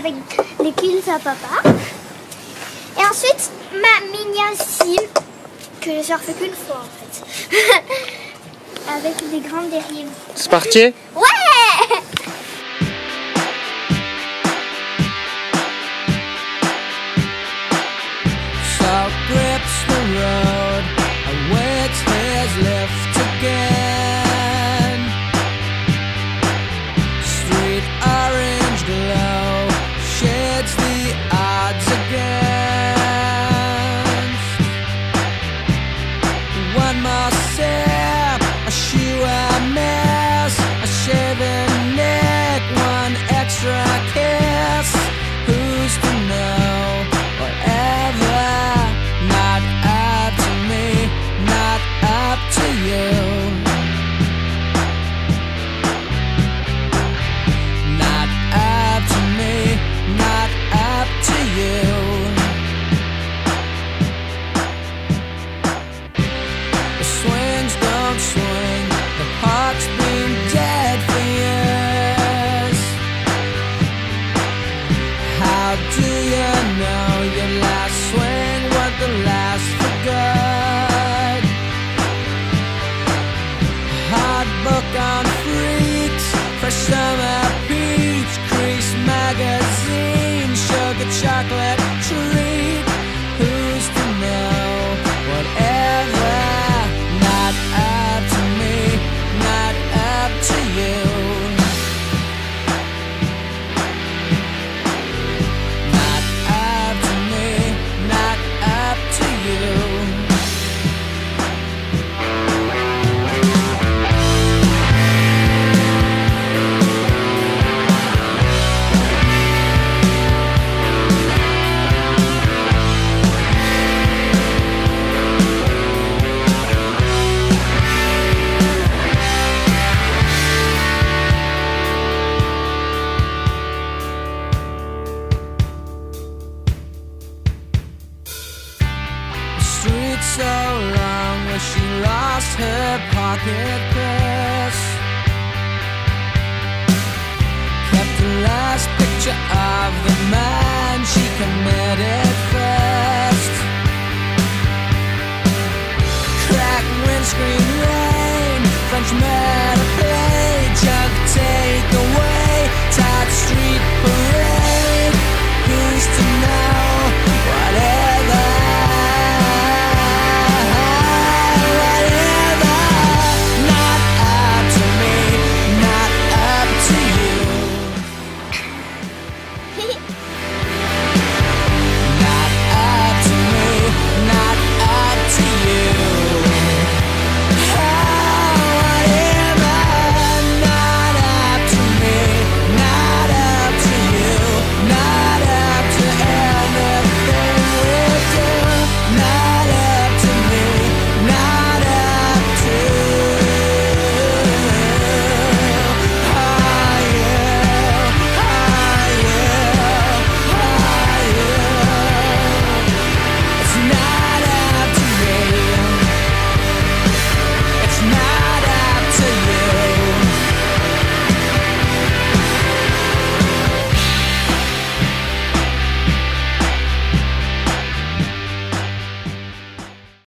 avec les kills à papa. Et ensuite, ma mini que je surfe qu'une fois en fait. avec des grandes dérives. C'est parti Ouais One more step, I shoe a mess, I shave it. downswing. The heart's been dead for years. How do you know your last swing was the last for good? Hot book on freaks fresh summer peach, crease magazine, sugar chocolate. so long where she lost her pocket purse. Kept the last picture of the man she committed first. Crack windscreen rain, French man.